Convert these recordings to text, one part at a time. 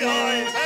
laufen,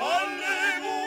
Alleluia!